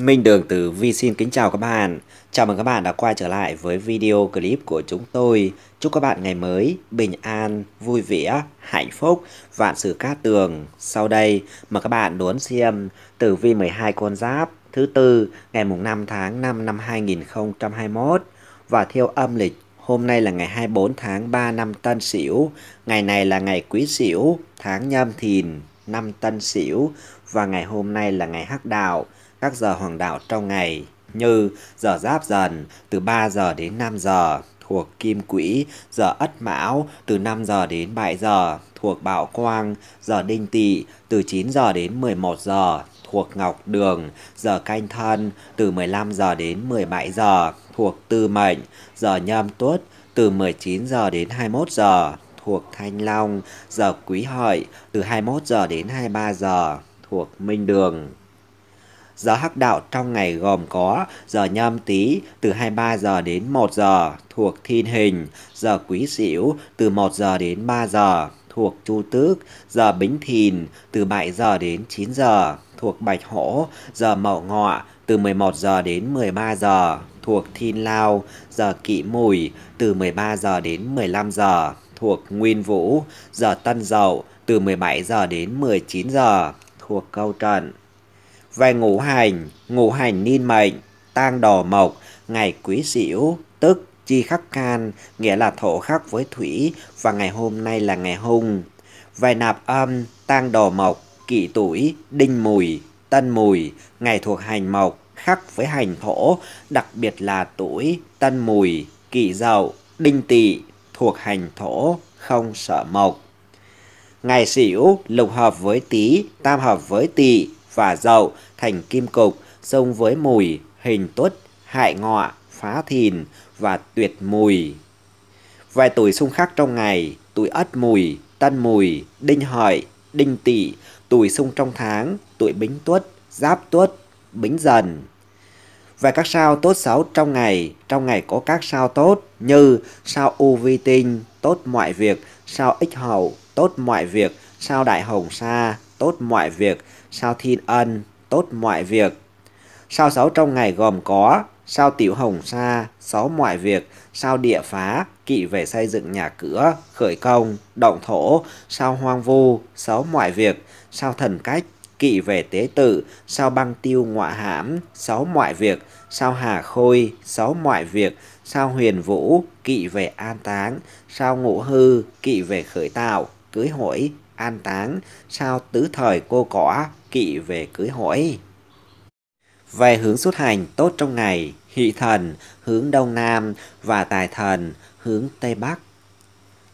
Minh Đường từ Vi xin kính chào các bạn. Chào mừng các bạn đã quay trở lại với video clip của chúng tôi. Chúc các bạn ngày mới bình an, vui vẻ, hạnh phúc, vạn sự cát tường. Sau đây mời các bạn đón xem tử vi 12 con giáp thứ tư ngày mùng 5 tháng 5 năm 2021 và theo âm lịch Hôm nay là ngày 24 tháng 3 năm Tân Sửu, ngày này là ngày Quý Sửu, tháng Nhâm Thìn, năm Tân Sửu và ngày hôm nay là ngày Hắc Đạo các giờ hoàng đạo trong ngày như giờ giáp dần từ 3 giờ đến 5 giờ thuộc kim quỹ, giờ ất mão từ 5 giờ đến 7 giờ thuộc bạo quang, giờ đinh tỵ từ 9 giờ đến 11 giờ thuộc ngọc đường, giờ canh thân từ 15 giờ đến 17 giờ thuộc tư mệnh, giờ nhâm tuất từ 19 giờ đến 21 giờ thuộc thanh long, giờ quý hợi từ 21 giờ đến 23 giờ thuộc minh đường. Giờ hắc đạo trong ngày gồm có giờ nhâm tý từ 23 giờ đến 1 giờ thuộc thiên hình, giờ quý sửu từ 1 giờ đến 3 giờ thuộc chu tước, giờ bính thìn từ 7 giờ đến 9 giờ thuộc bạch hổ, giờ mậu ngọ từ 11 giờ đến 13 giờ thuộc thiên lao, giờ kỵ mùi từ 13 giờ đến 15 giờ thuộc nguyên vũ, giờ tân dậu từ 17 giờ đến 19 giờ thuộc câu trận về ngũ hành, ngũ hành niên mệnh, tang đỏ mộc, ngày quý sửu, tức chi khắc can, nghĩa là thổ khắc với thủy, và ngày hôm nay là ngày hung. Về nạp âm, tang đỏ mộc, kỷ tuổi, đinh mùi, tân mùi, ngày thuộc hành mộc, khắc với hành thổ, đặc biệt là tuổi, tân mùi, kỷ dậu, đinh tỵ, thuộc hành thổ, không sợ mộc. Ngày sửu lục hợp với tý, tam hợp với tỵ, và dậu thành kim cục, xông với mùi, hình tuất, hại ngọ, phá thìn và tuyệt mùi. Vài tuổi xung khắc trong ngày, tuổi ất mùi, tân mùi, đinh hợi, đinh tỵ, tuổi xung trong tháng, tuổi bính tuất, giáp tuất, bính dần. vài các sao tốt xấu trong ngày, trong ngày có các sao tốt như sao u vi tinh, tốt mọi việc, sao ích hậu, tốt mọi việc, sao đại hồng sa, tốt mọi việc, sao thiên ân, tốt mọi việc. Sao sáu trong ngày gồm có sao tiểu hồng sa, sáu mọi việc, sao địa phá, kỵ về xây dựng nhà cửa, khởi công, động thổ, sao hoang vu, sáu mọi việc, sao thần cách, kỵ về tế tự, sao băng tiêu ngọa hãm, sáu mọi việc, sao hà khôi, sáu mọi việc, sao huyền vũ, kỵ về an táng, sao ngũ hư, kỵ về khởi tạo, cưới hỏi, an táng, sao tứ thời cô cỏ, kỵ về cưới hỏi. Về hướng xuất hành tốt trong ngày, hỷ thần hướng đông nam và tài thần hướng tây bắc.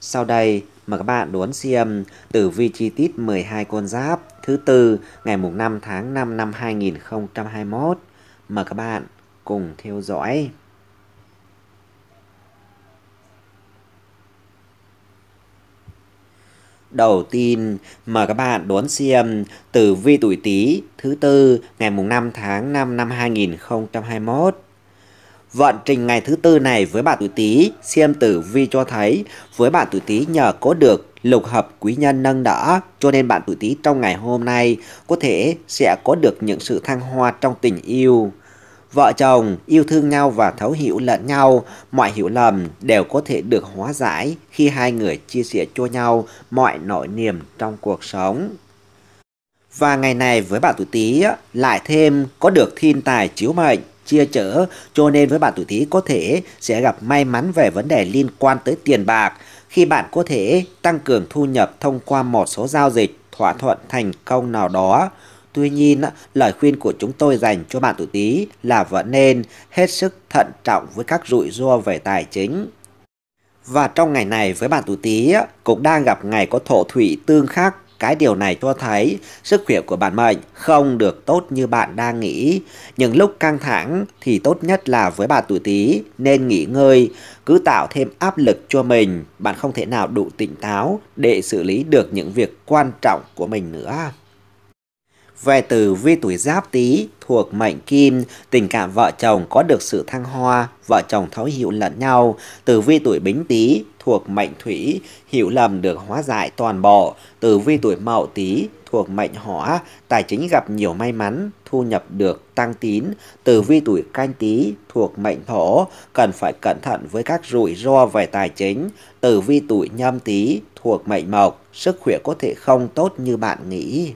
Sau đây mời các bạn đón xem tử vi chi tiết 12 con giáp thứ tư ngày mùng 5 tháng 5 năm 2021. Mời các bạn cùng theo dõi. Đầu tiên, mời các bạn đón xem tử vi tuổi Tý thứ tư ngày mùng 5 tháng 5 năm 2021. Vận trình ngày thứ tư này với bạn tuổi Tý, xem tử vi cho thấy với bạn tuổi Tý nhờ có được lục hợp quý nhân nâng đỡ, cho nên bạn tuổi Tý trong ngày hôm nay có thể sẽ có được những sự thăng hoa trong tình yêu. Vợ chồng yêu thương nhau và thấu hiểu lẫn nhau, mọi hiểu lầm đều có thể được hóa giải khi hai người chia sẻ cho nhau mọi nỗi niềm trong cuộc sống. Và ngày này với bạn tuổi Tý lại thêm có được thiên tài chiếu mệnh chia chở cho nên với bạn tuổi Tý có thể sẽ gặp may mắn về vấn đề liên quan tới tiền bạc khi bạn có thể tăng cường thu nhập thông qua một số giao dịch thỏa thuận thành công nào đó Tuy nhiên, lời khuyên của chúng tôi dành cho bạn tuổi Tý là vẫn nên hết sức thận trọng với các rủi ro về tài chính. Và trong ngày này với bạn tuổi Tý cũng đang gặp ngày có thổ thủy tương khắc. Cái điều này cho thấy sức khỏe của bạn mệnh không được tốt như bạn đang nghĩ. Những lúc căng thẳng thì tốt nhất là với bạn tuổi Tý nên nghỉ ngơi, cứ tạo thêm áp lực cho mình. Bạn không thể nào đủ tỉnh táo để xử lý được những việc quan trọng của mình nữa. Về từ vi tuổi giáp tý thuộc mệnh kim, tình cảm vợ chồng có được sự thăng hoa, vợ chồng thấu hiểu lẫn nhau. Từ vi tuổi bính tý thuộc mệnh thủy, hiểu lầm được hóa giải toàn bộ. Từ vi tuổi mậu tý thuộc mệnh hỏa, tài chính gặp nhiều may mắn, thu nhập được tăng tín. Từ vi tuổi canh tý thuộc mệnh thổ, cần phải cẩn thận với các rủi ro về tài chính. Từ vi tuổi nhâm tý thuộc mệnh mộc, sức khỏe có thể không tốt như bạn nghĩ.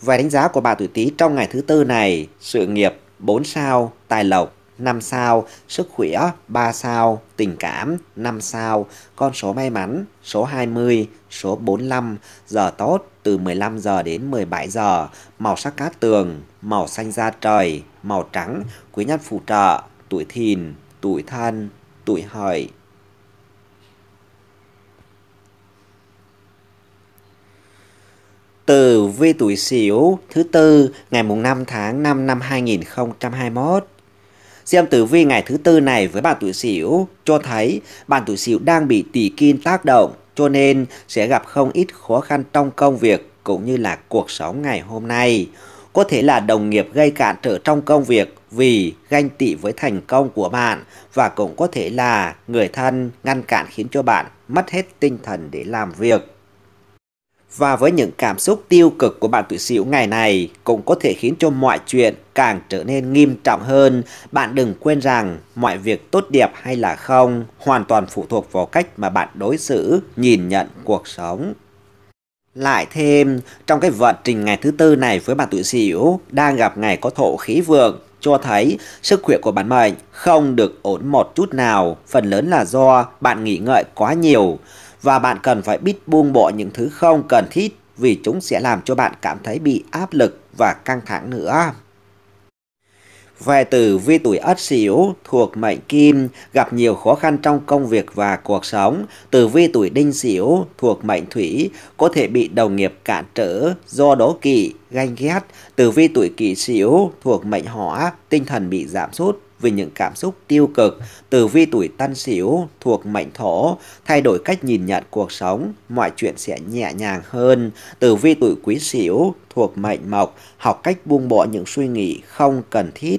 Vài đánh giá của bà tuổi Tý trong ngày thứ tư này, sự nghiệp 4 sao, tài lộc 5 sao, sức khỏe 3 sao, tình cảm 5 sao, con số may mắn số 20, số 45, giờ tốt từ 15 giờ đến 17 giờ, màu sắc cát tường, màu xanh da trời, màu trắng, quý nhân phù trợ, tuổi thìn, tuổi thân, tuổi hợi. Từ vi tuổi Sửu thứ tư, ngày mùng 5 tháng 5 năm 2021. Xem tử vi ngày thứ tư này với bạn tuổi Sửu cho thấy bạn tuổi Sửu đang bị tỷ kim tác động, cho nên sẽ gặp không ít khó khăn trong công việc cũng như là cuộc sống ngày hôm nay. Có thể là đồng nghiệp gây cản trở trong công việc vì ganh tị với thành công của bạn và cũng có thể là người thân ngăn cản khiến cho bạn mất hết tinh thần để làm việc. Và với những cảm xúc tiêu cực của bạn tuổi Sửu ngày này cũng có thể khiến cho mọi chuyện càng trở nên nghiêm trọng hơn. Bạn đừng quên rằng mọi việc tốt đẹp hay là không hoàn toàn phụ thuộc vào cách mà bạn đối xử, nhìn nhận cuộc sống. Lại thêm, trong cái vận trình ngày thứ tư này với bạn tuổi Sửu đang gặp ngày có thổ khí vượng cho thấy sức khỏe của bạn mệnh không được ổn một chút nào, phần lớn là do bạn nghỉ ngợi quá nhiều và bạn cần phải biết buông bỏ những thứ không cần thiết vì chúng sẽ làm cho bạn cảm thấy bị áp lực và căng thẳng nữa. Về từ vi tuổi ất sửu thuộc mệnh kim gặp nhiều khó khăn trong công việc và cuộc sống. Từ vi tuổi đinh sửu thuộc mệnh thủy có thể bị đồng nghiệp cản trở do đố kỵ, ganh ghét. Từ vi tuổi kỷ sửu thuộc mệnh hỏa tinh thần bị giảm sút vì những cảm xúc tiêu cực. Từ vi tuổi tân sửu thuộc mệnh thổ, thay đổi cách nhìn nhận cuộc sống, mọi chuyện sẽ nhẹ nhàng hơn. Từ vi tuổi quý sửu thuộc mệnh mộc, học cách buông bỏ những suy nghĩ không cần thiết.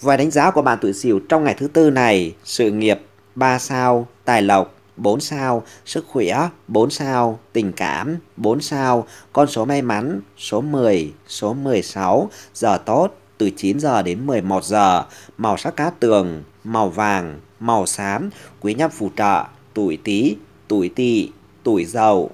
Và đánh giá của bạn tuổi sửu trong ngày thứ tư này, sự nghiệp 3 sao, tài lộc 4 sao, sức khỏe 4 sao, tình cảm 4 sao, con số may mắn số 10, số 16, giờ tốt từ 9 giờ đến 11 giờ, màu sắc cát tường, màu vàng, màu xám, quý nhân phù trợ, tuổi tý, tuổi tỵ, tuổi dậu.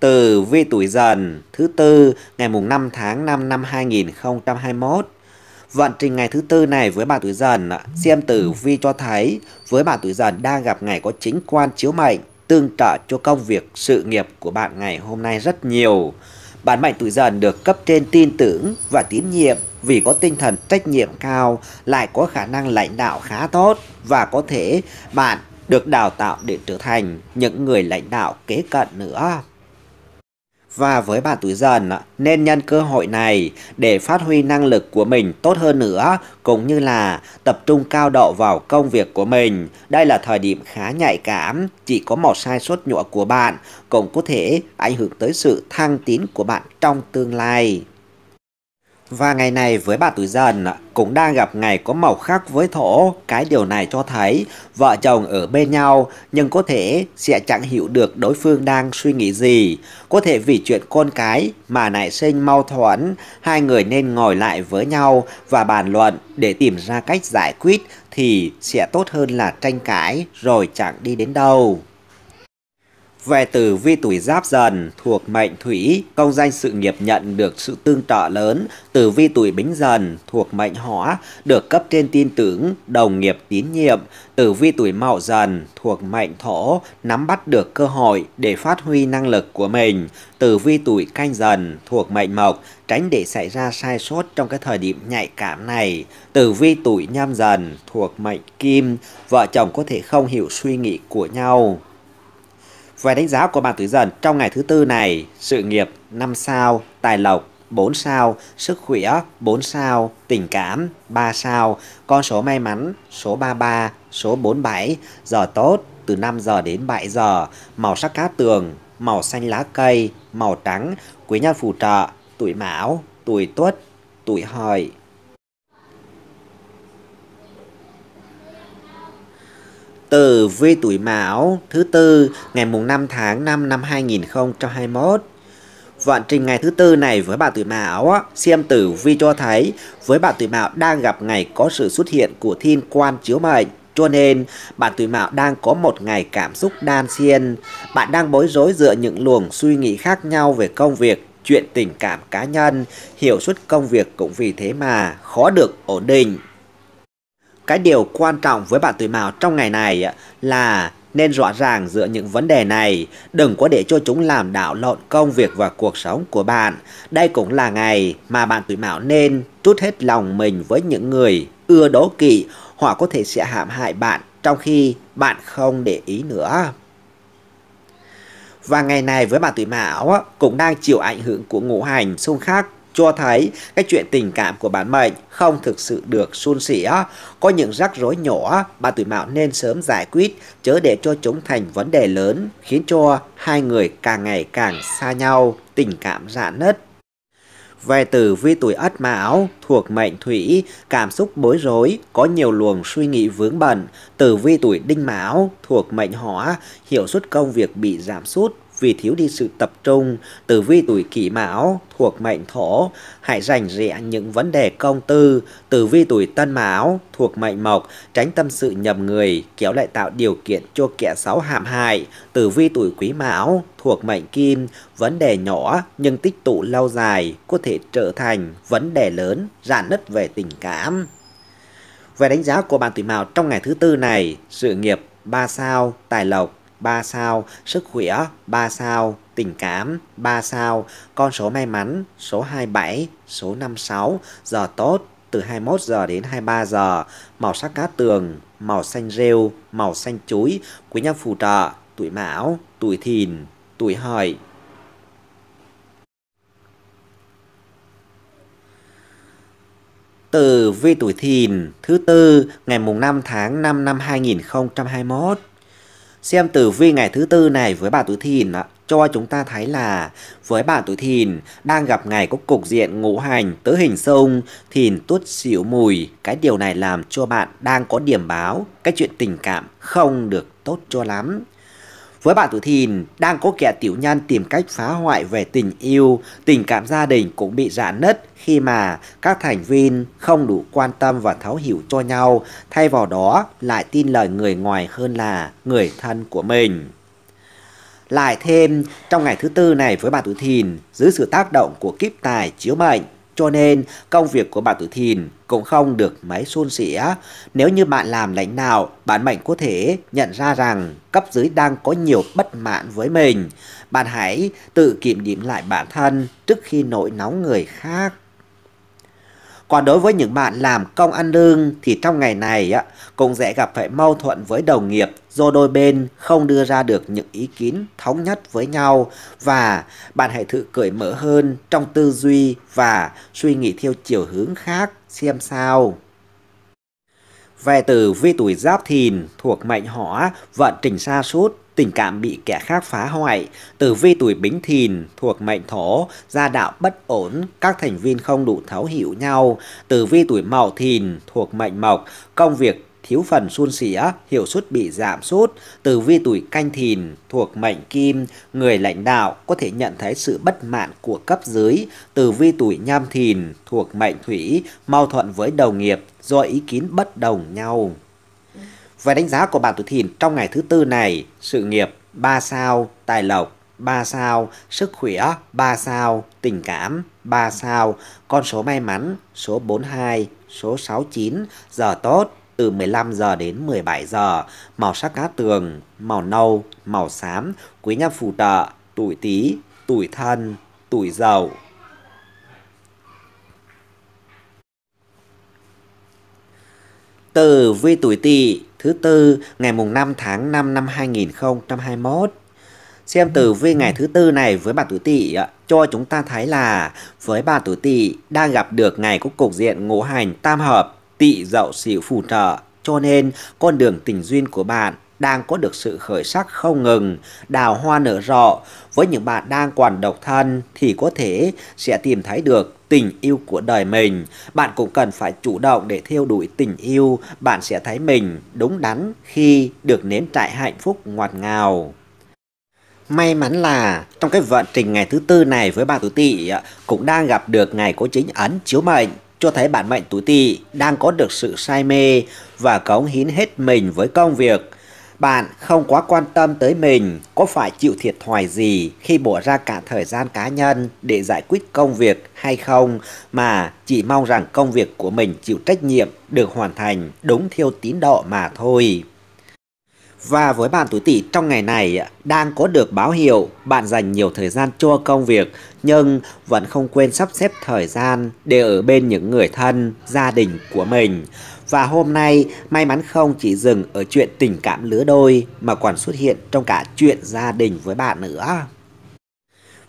Từ vi tuổi dần thứ tư ngày mùng 5 tháng 5 năm 2021 Vận trình ngày thứ tư này với bà tuổi dần, xem tử vi cho thấy với bà tuổi dần đang gặp ngày có chính quan chiếu mệnh tương trợ cho công việc sự nghiệp của bạn ngày hôm nay rất nhiều. Bạn mệnh tuổi dần được cấp trên tin tưởng và tín nhiệm vì có tinh thần trách nhiệm cao, lại có khả năng lãnh đạo khá tốt và có thể bạn được đào tạo để trở thành những người lãnh đạo kế cận nữa. Và với bạn tuổi dần nên nhân cơ hội này để phát huy năng lực của mình tốt hơn nữa cũng như là tập trung cao độ vào công việc của mình. Đây là thời điểm khá nhạy cảm, chỉ có một sai sót nhỏ của bạn cũng có thể ảnh hưởng tới sự thăng tiến của bạn trong tương lai. Và ngày này với bà tuổi dần cũng đang gặp ngày có màu khác với thổ. Cái điều này cho thấy vợ chồng ở bên nhau nhưng có thể sẽ chẳng hiểu được đối phương đang suy nghĩ gì. Có thể vì chuyện con cái mà nảy sinh mâu thuẫn, hai người nên ngồi lại với nhau và bàn luận để tìm ra cách giải quyết thì sẽ tốt hơn là tranh cãi rồi chẳng đi đến đâu. Về tử vi tuổi giáp dần thuộc mệnh thủy, công danh sự nghiệp nhận được sự tương trợ lớn. Tử vi tuổi bính dần thuộc mệnh hỏa, được cấp trên tin tưởng, đồng nghiệp tín nhiệm. Tử vi tuổi mậu dần thuộc mệnh thổ, nắm bắt được cơ hội để phát huy năng lực của mình. Tử vi tuổi canh dần thuộc mệnh mộc, tránh để xảy ra sai sót trong cái thời điểm nhạy cảm này. Tử vi tuổi nhâm dần thuộc mệnh kim, vợ chồng có thể không hiểu suy nghĩ của nhau. Về đánh giá của bạn tuổi dần trong ngày thứ tư này, sự nghiệp 5 sao, tài lộc 4 sao, sức khỏe 4 sao, tình cảm 3 sao, con số may mắn số 33, số 47, giờ tốt từ 5 giờ đến 7 giờ, màu sắc cát tường, màu xanh lá cây, màu trắng, quý nhân phù trợ, tuổi mão, tuổi tuất, tuổi hợi. Tử vi tuổi Mão thứ tư ngày mùng 5 tháng 5 năm 2021. Vận trình ngày thứ tư này với bạn tuổi Mão, xem tử vi cho thấy với bạn tuổi Mão đang gặp ngày có sự xuất hiện của thiên quan chiếu mệnh. Cho nên, bạn tuổi Mão đang có một ngày cảm xúc đan xen. Bạn đang bối rối dựa những luồng suy nghĩ khác nhau về công việc, chuyện tình cảm cá nhân, hiệu suất công việc cũng vì thế mà khó được ổn định. Cái điều quan trọng với bạn tuổi mão trong ngày này là nên rõ ràng giữa những vấn đề này, đừng có để cho chúng làm đảo lộn công việc và cuộc sống của bạn. Đây cũng là ngày mà bạn tuổi mão nên trút hết lòng mình với những người ưa đố kỵ, họ có thể sẽ hãm hại bạn trong khi bạn không để ý nữa. Và ngày này với bạn tuổi mão cũng đang chịu ảnh hưởng của ngũ hành xung khắc cho thấy cái chuyện tình cảm của bản mệnh không thực sự được suôn sẻ. Có những rắc rối nhỏ, bà tuổi mão nên sớm giải quyết, chớ để cho chúng thành vấn đề lớn, khiến cho hai người càng ngày càng xa nhau, tình cảm rạn nứt. Về tử vi tuổi ất mão thuộc mệnh thủy, cảm xúc bối rối, có nhiều luồng suy nghĩ vướng bận. Tử vi tuổi đinh mão thuộc mệnh hỏa, hiệu suất công việc bị giảm sút, vì thiếu đi sự tập trung, tử vi tuổi kỷ mão thuộc mệnh thổ, hãy rành rẽ những vấn đề công tư, tử vi tuổi tân mão thuộc mệnh mộc, tránh tâm sự nhầm người, kéo lại tạo điều kiện cho kẻ xấu hãm hại, tử vi tuổi quý mão thuộc mệnh kim, vấn đề nhỏ nhưng tích tụ lâu dài có thể trở thành vấn đề lớn, rạn nứt về tình cảm. Về đánh giá của bạn tuổi mão trong ngày thứ tư này, sự nghiệp 3 sao, tài lộc 3 sao, sức khỏe 3 sao, tình cảm 3 sao, con số may mắn số 27, số 56, giờ tốt từ 21 giờ đến 23 giờ, màu sắc cát tường, màu xanh rêu, màu xanh chuối, quý nhân phù trợ, tuổi mão, tuổi thìn, tuổi hợi. Từ vi tuổi thìn thứ tư ngày mùng 5 tháng 5 năm 2021 Xem tử vi ngày thứ tư này với bà tuổi thìn cho chúng ta thấy là với bạn tuổi thìn đang gặp ngày có cục diện ngũ hành, tứ hình sông, thìn tuất xỉu mùi. Cái điều này làm cho bạn đang có điểm báo, cái chuyện tình cảm không được tốt cho lắm. Với bạn tuổi thìn, đang có kẻ tiểu nhân tìm cách phá hoại về tình yêu, tình cảm gia đình cũng bị rạn nứt khi mà các thành viên không đủ quan tâm và thấu hiểu cho nhau, thay vào đó lại tin lời người ngoài hơn là người thân của mình. Lại thêm, trong ngày thứ tư này với bạn tuổi thìn, dưới sự tác động của kiếp tài chiếu mệnh, cho nên công việc của bạn tuổi thìn cũng không được mấy xôn xỉa. Nếu như bạn làm lãnh đạo, bạn mạnh có thể nhận ra rằng cấp dưới đang có nhiều bất mãn với mình. Bạn hãy tự kiểm điểm lại bản thân trước khi nổi nóng người khác. Còn đối với những bạn làm công ăn lương thì trong ngày này á, cũng sẽ gặp phải mâu thuẫn với đồng nghiệp do đôi bên không đưa ra được những ý kiến thống nhất với nhau và bạn hãy thử cởi mở hơn trong tư duy và suy nghĩ theo chiều hướng khác xem sao. Về từ vi tuổi giáp thìn thuộc mệnh hỏa vận trình xa suốt tình cảm bị kẻ khác phá hoại, tử vi tuổi bính thìn thuộc mệnh thổ, gia đạo bất ổn, các thành viên không đủ thấu hiểu nhau, tử vi tuổi mậu thìn thuộc mệnh mộc, công việc thiếu phần suôn sẻ, hiệu suất bị giảm sút, tử vi tuổi canh thìn thuộc mệnh kim, người lãnh đạo có thể nhận thấy sự bất mãn của cấp dưới, tử vi tuổi nhâm thìn thuộc mệnh thủy, mâu thuẫn với đồng nghiệp do ý kiến bất đồng nhau. Về đánh giá của bạn tuổi thìn trong ngày thứ tư này, sự nghiệp 3 sao, tài lộc 3 sao, sức khỏe 3 sao, tình cảm 3 sao, con số may mắn số 42, số 69, giờ tốt từ 15 giờ đến 17 giờ, màu sắc cá tường, màu nâu, màu xám, quý nhân phù trợ, tuổi tí, tuổi thân, tuổi dậu. Từ vi tuổi tỵ thứ tư ngày mùng 5 tháng 5 năm 2021. Xem tử vi ngày thứ tư này với bà tuổi tỵ cho chúng ta thấy là với bà tuổi tỵ đang gặp được ngày có cục diện ngũ hành tam hợp tỵ dậu sửu phù trợ cho nên con đường tình duyên của bạn đang có được sự khởi sắc không ngừng, đào hoa nở rộ. Với những bạn đang còn độc thân thì có thể sẽ tìm thấy được tình yêu của đời mình. Bạn cũng cần phải chủ động để theo đuổi tình yêu, bạn sẽ thấy mình đúng đắn khi được nếm trải hạnh phúc ngọt ngào. May mắn là trong cái vận trình ngày thứ tư này với bạn tuổi tỵ cũng đang gặp được ngày có chính ấn chiếu mệnh cho thấy bản mệnh tuổi tỵ đang có được sự say mê và cống hiến hết mình với công việc. Bạn không quá quan tâm tới mình có phải chịu thiệt thòi gì khi bỏ ra cả thời gian cá nhân để giải quyết công việc hay không mà chỉ mong rằng công việc của mình chịu trách nhiệm được hoàn thành đúng theo tín độ mà thôi. Và với bạn tuổi tỵ trong ngày này đang có được báo hiệu bạn dành nhiều thời gian cho công việc nhưng vẫn không quên sắp xếp thời gian để ở bên những người thân, gia đình của mình. Và hôm nay may mắn không chỉ dừng ở chuyện tình cảm lứa đôi mà còn xuất hiện trong cả chuyện gia đình với bạn nữa.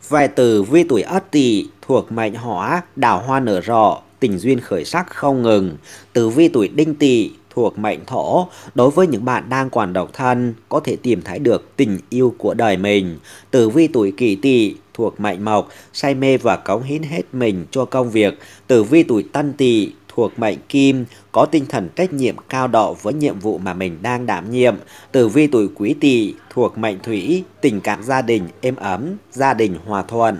Vài từ vi tuổi ất tỵ thuộc mệnh hỏa, đào hoa nở rộ, tình duyên khởi sắc không ngừng. Từ vi tuổi đinh tỵ thuộc mệnh thổ, đối với những bạn đang còn độc thân, có thể tìm thấy được tình yêu của đời mình. Tử vi tuổi kỷ tỵ thuộc mệnh mộc, say mê và cống hiến hết mình cho công việc. Tử vi tuổi tân tỵ thuộc mệnh kim, có tinh thần trách nhiệm cao độ với nhiệm vụ mà mình đang đảm nhiệm. Tử vi tuổi quý tỵ thuộc mệnh thủy, tình cảm gia đình êm ấm, gia đình hòa thuận.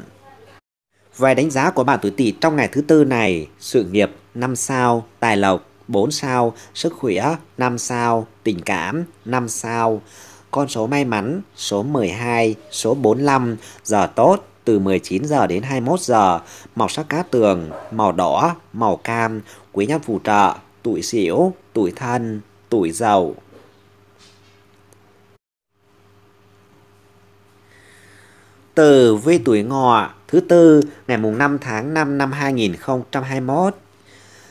Vài đánh giá của bạn tuổi tỵ trong ngày thứ tư này, sự nghiệp 5 sao, tài lộc 4 sao, sức khỏe 5 sao, tình cảm 5 sao. Con số may mắn số 12, số 45, giờ tốt từ 19 giờ đến 21 giờ, màu sắc cát tường, màu đỏ, màu cam, quý nhân phù trợ, tuổi xỉu, tuổi thân, tuổi giàu. Từ vi tuổi ngọ thứ tư ngày mùng 5 tháng 5 năm 2021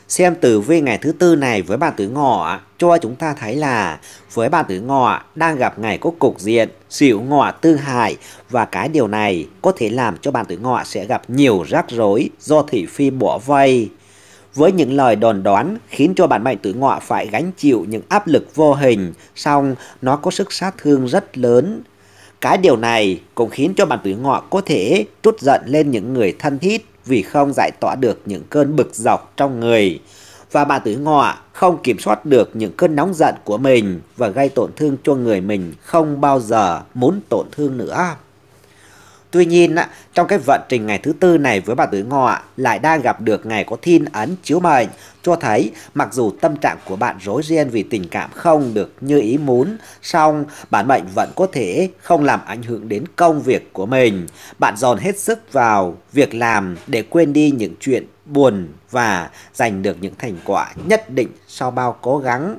Xem tử vi ngày thứ tư này với bạn tử ngọ cho chúng ta thấy là với bạn tử ngọ đang gặp ngày có cục diện xỉu ngọ tư hại và cái điều này có thể làm cho bạn tử ngọ sẽ gặp nhiều rắc rối do thị phi bỏ vây. Với những lời đồn đoán khiến cho bạn mệnh tử ngọ phải gánh chịu những áp lực vô hình, song nó có sức sát thương rất lớn. Cái điều này cũng khiến cho bạn tử ngọ có thể trút giận lên những người thân thiết vì không giải tỏa được những cơn bực dọc trong người. Và bà tử ngọ không kiểm soát được những cơn nóng giận của mình và gây tổn thương cho người mình không bao giờ muốn tổn thương nữa. Tuy nhiên, trong cái vận trình ngày thứ tư này với bà tuổi ngọ lại đang gặp được ngày có thiên ấn chiếu mệnh, cho thấy mặc dù tâm trạng của bạn rối ren vì tình cảm không được như ý muốn, song bản mệnh vẫn có thể không làm ảnh hưởng đến công việc của mình. Bạn dồn hết sức vào việc làm để quên đi những chuyện buồn và giành được những thành quả nhất định sau bao cố gắng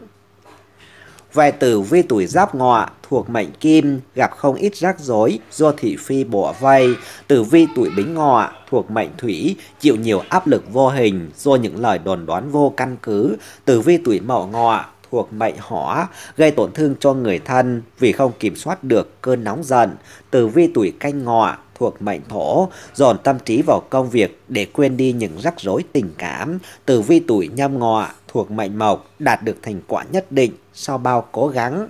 Vài tử vi tuổi giáp ngọ thuộc mệnh kim gặp không ít rắc rối do thị phi bỏ vây. Tử vi tuổi bính ngọ thuộc mệnh thủy chịu nhiều áp lực vô hình do những lời đồn đoán vô căn cứ. Tử vi tuổi mậu ngọ thuộc mệnh hỏa gây tổn thương cho người thân vì không kiểm soát được cơn nóng giận. Tử vi tuổi canh ngọ thuộc mệnh thổ, dồn tâm trí vào công việc để quên đi những rắc rối tình cảm. Tử vi tuổi nhâm ngọ thuộc mệnh mộc đạt được thành quả nhất định sau bao cố gắng.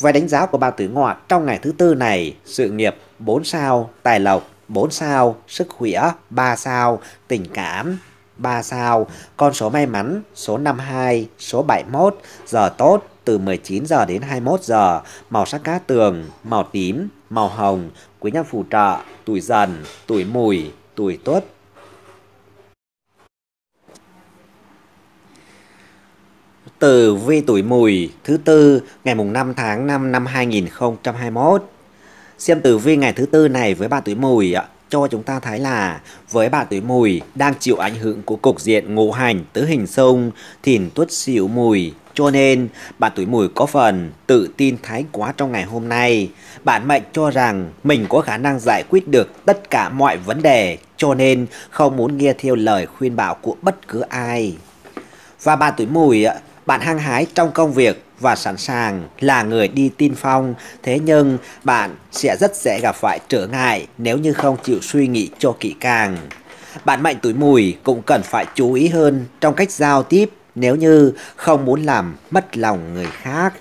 Về đánh giá của bà tử ngọ trong ngày thứ tư này, sự nghiệp 4 sao, tài lộc 4 sao, sức khỏe 3 sao, tình cảm 3 sao, con số may mắn số 52, số 71, giờ tốt từ 19 giờ đến 21 giờ, màu sắc cá tường, màu tím, màu hồng, quý nhân phù trợ, tuổi dần, tuổi mùi, tuổi tuất. Từ vi tuổi mùi, thứ tư, ngày mùng 5 tháng 5 năm 2021. Xem tử vi ngày thứ tư này với bạn tuổi mùi ạ, cho chúng ta thấy là với bạn tuổi mùi đang chịu ảnh hưởng của cục diện ngũ hành tứ hình sông thìn tuất xỉu mùi. Cho nên bạn tuổi mùi có phần tự tin thái quá trong ngày hôm nay. Bạn mệnh cho rằng mình có khả năng giải quyết được tất cả mọi vấn đề, cho nên không muốn nghe theo lời khuyên bảo của bất cứ ai. Và bạn tuổi mùi bạn hăng hái trong công việc và sẵn sàng là người đi tiên phong, thế nhưng bạn sẽ rất dễ gặp phải trở ngại nếu như không chịu suy nghĩ cho kỹ càng. Bạn mệnh tuổi mùi cũng cần phải chú ý hơn trong cách giao tiếp nếu như không muốn làm mất lòng người khác.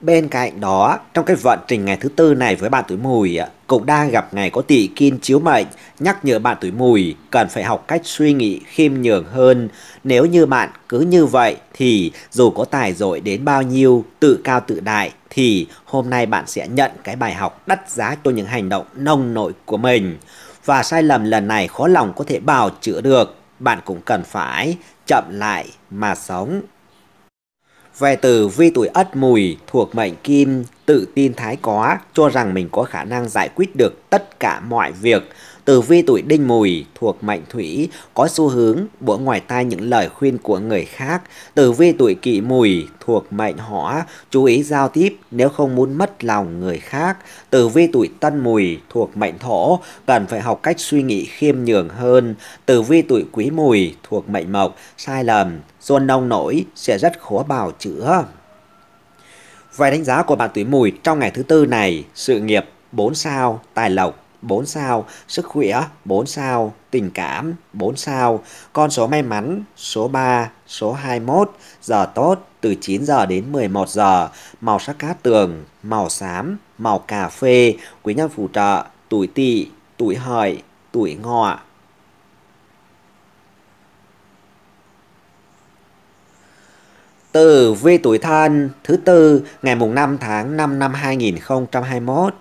Bên cạnh đó, trong cái vận trình ngày thứ tư này với bạn tuổi mùi cũng đang gặp ngày có tỷ kim chiếu mệnh, nhắc nhở bạn tuổi mùi cần phải học cách suy nghĩ khiêm nhường hơn. Nếu như bạn cứ như vậy thì dù có tài giỏi đến bao nhiêu, tự cao tự đại thì hôm nay bạn sẽ nhận cái bài học đắt giá cho những hành động nông nội của mình. Và sai lầm lần này khó lòng có thể bào chữa được, bạn cũng cần phải chậm lại mà sống. Về từ vi tuổi ất mùi thuộc mệnh kim, tự tin thái có, cho rằng mình có khả năng giải quyết được tất cả mọi việc. Từ vi tuổi đinh mùi thuộc mệnh thủy, có xu hướng bỏ ngoài tai những lời khuyên của người khác. Từ vi tuổi kỷ mùi thuộc mệnh hỏa, chú ý giao tiếp nếu không muốn mất lòng người khác. Từ vi tuổi tân mùi thuộc mệnh thổ, cần phải học cách suy nghĩ khiêm nhường hơn. Từ vi tuổi quý mùi thuộc mệnh mộc, sai lầm, do nông nổi sẽ rất khó bào chữa. Vài đánh giá của bạn tuổi mùi trong ngày thứ tư này, sự nghiệp 4 sao, tài lộc 4 sao, sức khỏe 4 sao, tình cảm 4 sao, con số may mắn số 3, số 21, giờ tốt từ 9 giờ đến 11 giờ, màu sắc cát tường, màu xám, màu cà phê, quý nhân phù trợ, tuổi tỵ, tuổi hợi, tuổi ngọ. Tử vi tuổi thân thứ tư ngày mùng 5 tháng 5 năm 2021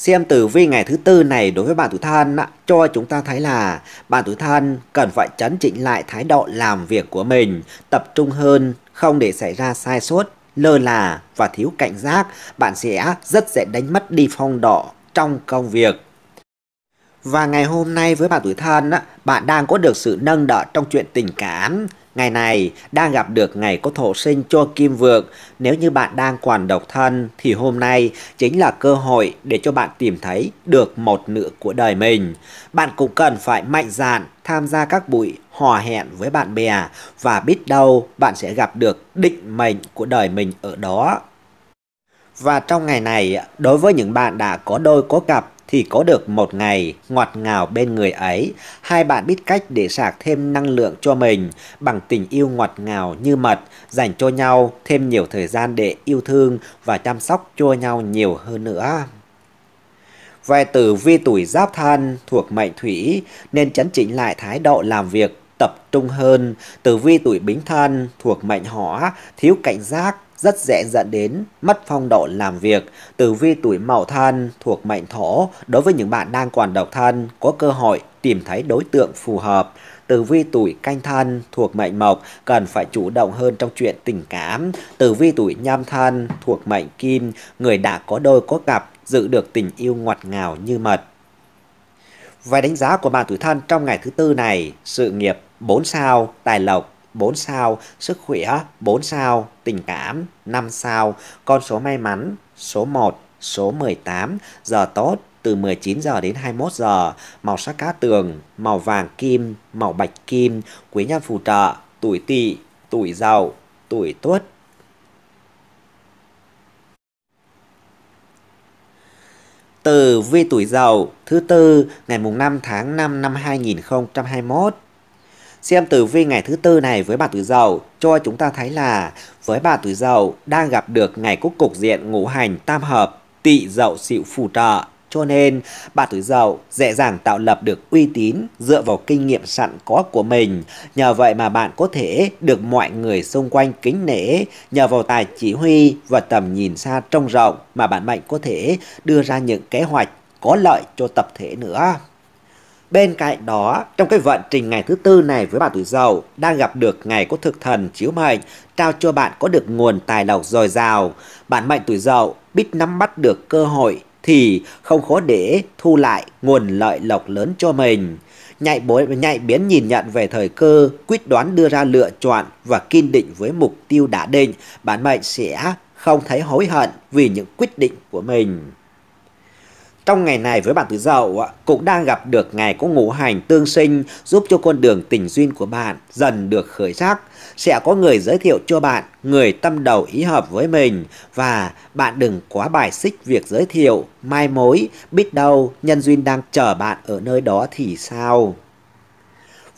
Xem tử vi ngày thứ tư này đối với bạn tuổi thân cho chúng ta thấy là bạn tuổi thân cần phải chấn chỉnh lại thái độ làm việc của mình, tập trung hơn, không để xảy ra sai sót, lơ là và thiếu cảnh giác, bạn sẽ rất dễ đánh mất đi phong độ trong công việc. Và ngày hôm nay với bạn tuổi thân, bạn đang có được sự nâng đỡ trong chuyện tình cảm, Ngày này đang gặp được ngày có thổ sinh cho kim vượng. Nếu như bạn đang còn độc thân thì hôm nay chính là cơ hội để cho bạn tìm thấy được một nửa của đời mình. Bạn cũng cần phải mạnh dạn tham gia các buổi hò hẹn với bạn bè và biết đâu bạn sẽ gặp được định mệnh của đời mình ở đó. Và trong ngày này, đối với những bạn đã có đôi có cặp thì có được một ngày ngọt ngào bên người ấy. Hai bạn biết cách để sạc thêm năng lượng cho mình bằng tình yêu ngọt ngào như mật, dành cho nhau thêm nhiều thời gian để yêu thương và chăm sóc cho nhau nhiều hơn nữa. Về từ vi tuổi giáp thân thuộc mệnh thủy nên chấn chỉnh lại thái độ làm việc tập trung hơn. Từ vi tuổi bính thân thuộc mệnh hỏa thiếu cảnh giác rất dễ dẫn đến mất phong độ làm việc. Tử vi tuổi mậu thân thuộc mệnh thổ đối với những bạn đang còn độc thân có cơ hội tìm thấy đối tượng phù hợp. Tử vi tuổi canh thân thuộc mệnh mộc cần phải chủ động hơn trong chuyện tình cảm. Tử vi tuổi nhâm thân thuộc mệnh kim người đã có đôi có cặp giữ được tình yêu ngọt ngào như mật. Vài đánh giá của bạn tuổi thân trong ngày thứ tư này, sự nghiệp 4 sao, tài lộc 4 sao, sức khỏe 4 sao, tình cảm 5 sao, con số may mắn số 1, số 18, giờ tốt từ 19 giờ đến 21 giờ, màu sắc cá tường, màu vàng kim, màu bạch kim, quý nhân phù trợ, tuổi tỵ, tuổi giàu, tuổi tuất. Từ vi tuổi giàu thứ tư ngày mùng 5 tháng 5 năm 2021 Xem tử vi ngày thứ tư này với bạn tuổi dậu cho chúng ta thấy là với bạn tuổi dậu đang gặp được ngày cúc cục diện ngũ hành tam hợp tỵ dậu xịu phù trợ. Cho nên, bạn tuổi dậu dễ dàng tạo lập được uy tín dựa vào kinh nghiệm sẵn có của mình. Nhờ vậy mà bạn có thể được mọi người xung quanh kính nể. Nhờ vào tài chỉ huy và tầm nhìn xa trông rộng mà bạn mạnh có thể đưa ra những kế hoạch có lợi cho tập thể nữa. Bên cạnh đó, trong cái vận trình ngày thứ tư này với bạn tuổi dậu đang gặp được ngày có thực thần chiếu mệnh, trao cho bạn có được nguồn tài lộc dồi dào. Bạn mệnh tuổi dậu biết nắm bắt được cơ hội thì không khó để thu lại nguồn lợi lộc lớn cho mình. Nhạy, bối, nhạy biến nhìn nhận về thời cơ, quyết đoán đưa ra lựa chọn và kiên định với mục tiêu đã định, bạn mệnh sẽ không thấy hối hận vì những quyết định của mình. Trong ngày này với bạn tuổi dậu cũng đang gặp được ngày có ngũ hành tương sinh giúp cho con đường tình duyên của bạn dần được khởi sắc. Sẽ có người giới thiệu cho bạn người tâm đầu ý hợp với mình và bạn đừng quá bài xích việc giới thiệu, mai mối, biết đâu nhân duyên đang chờ bạn ở nơi đó thì sao.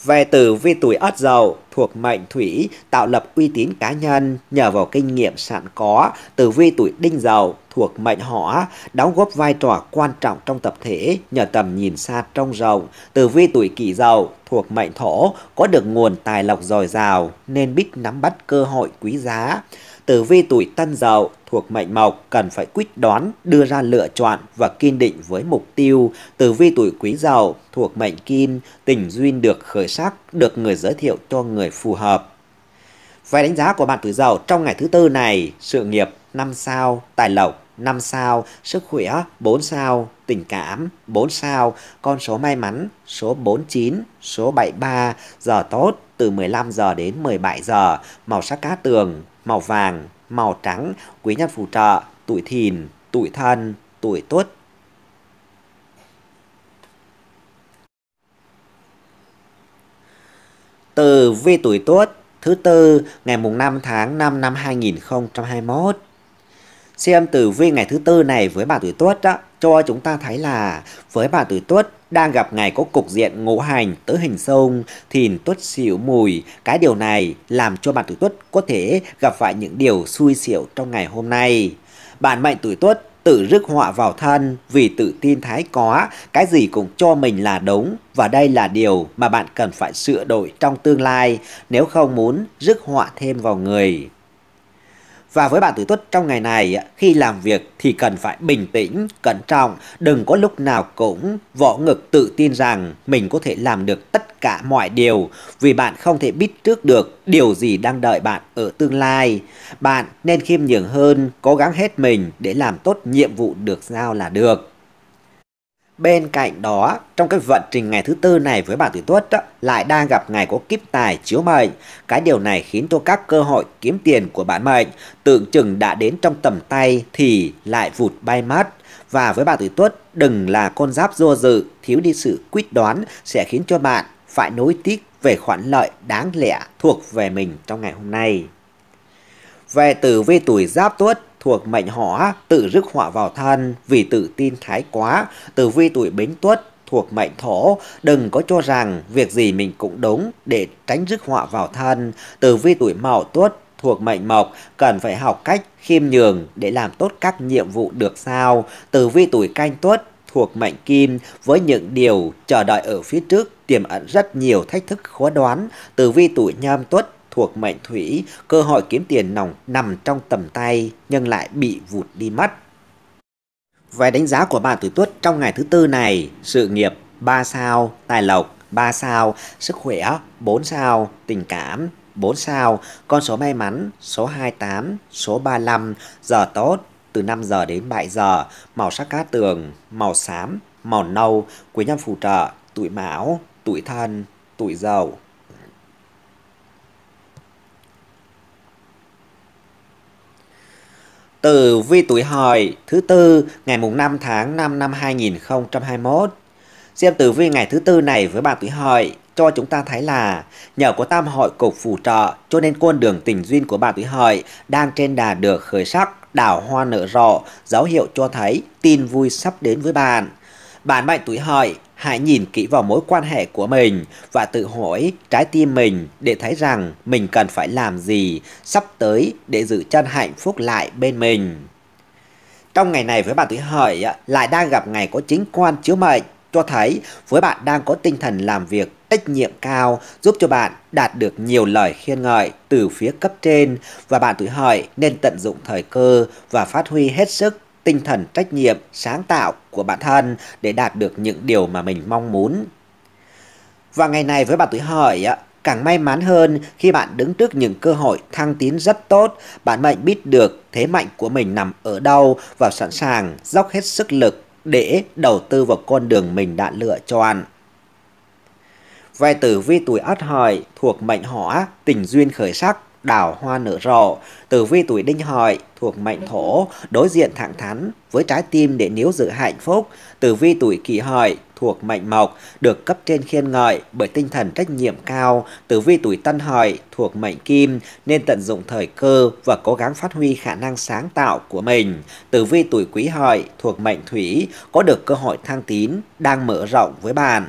Về tử vi tuổi Ất Dậu thuộc mệnh Thủy tạo lập uy tín cá nhân nhờ vào kinh nghiệm sẵn có. Tử vi tuổi Đinh Dậu thuộc mệnh Hỏa đóng góp vai trò quan trọng trong tập thể nhờ tầm nhìn xa trông rộng. Tử vi tuổi Kỷ Dậu thuộc mệnh Thổ có được nguồn tài lộc dồi dào nên biết nắm bắt cơ hội quý giá. Tử vi tuổi Tân Dậu thuộc mệnh Mộc cần phải quyết đoán, đưa ra lựa chọn và kiên định với mục tiêu. Tử vi tuổi Quý Dậu thuộc mệnh Kim, tình duyên được khởi sắc, được người giới thiệu cho người phù hợp. Về đánh giá của bạn tuổi Dậu trong ngày thứ tư này, sự nghiệp 5 sao, tài lộc 5 sao, sức khỏe 4 sao, tình cảm 4 sao, con số may mắn số 49, số 73, giờ tốt từ 15 giờ đến 17 giờ, màu sắc cá tường màu vàng, màu trắng, quý nhân phù trợ, tuổi thìn, tuổi thân, tuổi tuất. Từ vi tuổi tuất thứ tư ngày mùng 5 tháng 5 năm 2021. Xem tử vi ngày thứ tư này với bà tuổi tuất đó, cho chúng ta thấy là với bà tuổi tuất đang gặp ngày có cục diện ngũ hành tứ hình sông, thìn tuất xỉu mùi. Cái điều này làm cho bạn tuổi tuất có thể gặp phải những điều xui xẻo trong ngày hôm nay. Bạn mệnh tuổi tuất tự rước họa vào thân vì tự tin thái có, cái gì cũng cho mình là đúng và đây là điều mà bạn cần phải sửa đổi trong tương lai nếu không muốn rước họa thêm vào người. Và với bạn tử tuất trong ngày này, khi làm việc thì cần phải bình tĩnh, cẩn trọng, đừng có lúc nào cũng võ ngực tự tin rằng mình có thể làm được tất cả mọi điều vì bạn không thể biết trước được điều gì đang đợi bạn ở tương lai. Bạn nên khiêm nhường hơn, cố gắng hết mình để làm tốt nhiệm vụ được giao là được. Bên cạnh đó, trong cái vận trình ngày thứ tư này với bạn tuổi tuất đó, lại đang gặp ngày có kiếp tài chiếu mệnh. Cái điều này khiến cho các cơ hội kiếm tiền của bạn mệnh tưởng chừng đã đến trong tầm tay thì lại vụt bay mất. Và với bạn tuổi tuất, đừng là con giáp do dự, thiếu đi sự quyết đoán sẽ khiến cho bạn phải nối tiếc về khoản lợi đáng lẽ thuộc về mình trong ngày hôm nay. Về tử vi tuổi giáp tuất thuộc mệnh hỏa tự rước họa vào thân vì tự tin thái quá. Tử vi tuổi bính tuất thuộc mệnh thổ, đừng có cho rằng việc gì mình cũng đúng để tránh rước họa vào thân. Tử vi tuổi mậu tuất thuộc mệnh mộc cần phải học cách khiêm nhường để làm tốt các nhiệm vụ được sao. Tử vi tuổi canh tuất thuộc mệnh kim với những điều chờ đợi ở phía trước tiềm ẩn rất nhiều thách thức khó đoán. Tử vi tuổi nhâm tuất thuộc mệnh thủy, cơ hội kiếm tiền nòng nằm trong tầm tay nhưng lại bị vụt đi mất. Về đánh giá của bạn tuổi tuất trong ngày thứ tư này, sự nghiệp 3 sao, tài lộc 3 sao, sức khỏe 4 sao, tình cảm 4 sao, con số may mắn số 28, số 35, giờ tốt từ 5 giờ đến 7 giờ, màu sắc cát tường, màu xám, màu nâu, quý nhân phù trợ, tuổi mão, tuổi thân, tuổi dậu. Tử vi tuổi hợi thứ tư ngày mùng 5 tháng 5 năm 2021. Xem tử vi ngày thứ tư này với bạn tuổi hợi cho chúng ta thấy là nhờ có tam hội cục phù trợ cho nên con đường tình duyên của bạn tuổi hợi đang trên đà được khởi sắc, đào hoa nở rộ, dấu hiệu cho thấy tin vui sắp đến với bạn. Bạn mệnh tuổi hợi hãy nhìn kỹ vào mối quan hệ của mình và tự hỏi trái tim mình để thấy rằng mình cần phải làm gì sắp tới để giữ chân hạnh phúc lại bên mình. Trong ngày này, với bạn tuổi hợi lại đang gặp ngày có chính quan chiếu mệnh cho thấy với bạn đang có tinh thần làm việc trách nhiệm cao, giúp cho bạn đạt được nhiều lời khen ngợi từ phía cấp trên và bạn tuổi hợi nên tận dụng thời cơ và phát huy hết sức tinh thần trách nhiệm, sáng tạo của bản thân để đạt được những điều mà mình mong muốn. Và ngày này với bạn tuổi hợi càng may mắn hơn khi bạn đứng trước những cơ hội thăng tiến rất tốt, bạn mệnh biết được thế mạnh của mình nằm ở đâu và sẵn sàng dốc hết sức lực để đầu tư vào con đường mình đã lựa chọn. Về tử vi tuổi ất hợi thuộc mệnh hỏa, tình duyên khởi sắc, đào hoa nở rộ. Tử vi tuổi đinh hợi thuộc mệnh thổ, đối diện thẳng thắn với trái tim để níu giữ hạnh phúc. Tử vi tuổi kỷ hợi thuộc mệnh mộc, được cấp trên khen ngợi bởi tinh thần trách nhiệm cao. Tử vi tuổi tân hợi thuộc mệnh kim nên tận dụng thời cơ và cố gắng phát huy khả năng sáng tạo của mình. Tử vi tuổi quý hợi thuộc mệnh thủy có được cơ hội thăng tín đang mở rộng với bạn.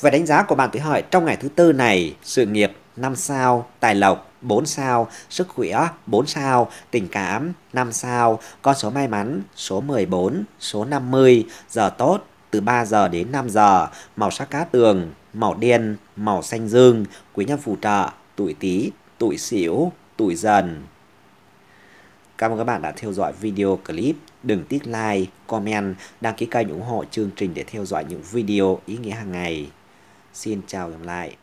Về đánh giá của bạn tuổi hợi trong ngày thứ tư này, sự nghiệp 5 sao, tài lộc 4 sao, sức khỏe 4 sao, tình cảm 5 sao, con số may mắn số 14, số 50, giờ tốt từ 3 giờ đến 5 giờ, màu sắc cá tường, màu đen, màu xanh dương, quý nhân phù trợ, tuổi tý, tuổi xỉu, tuổi dần. Cảm ơn các bạn đã theo dõi video clip. Đừng tiếc like, comment, đăng ký kênh ủng hộ chương trình để theo dõi những video ý nghĩa hàng ngày. Xin chào và gặp lại.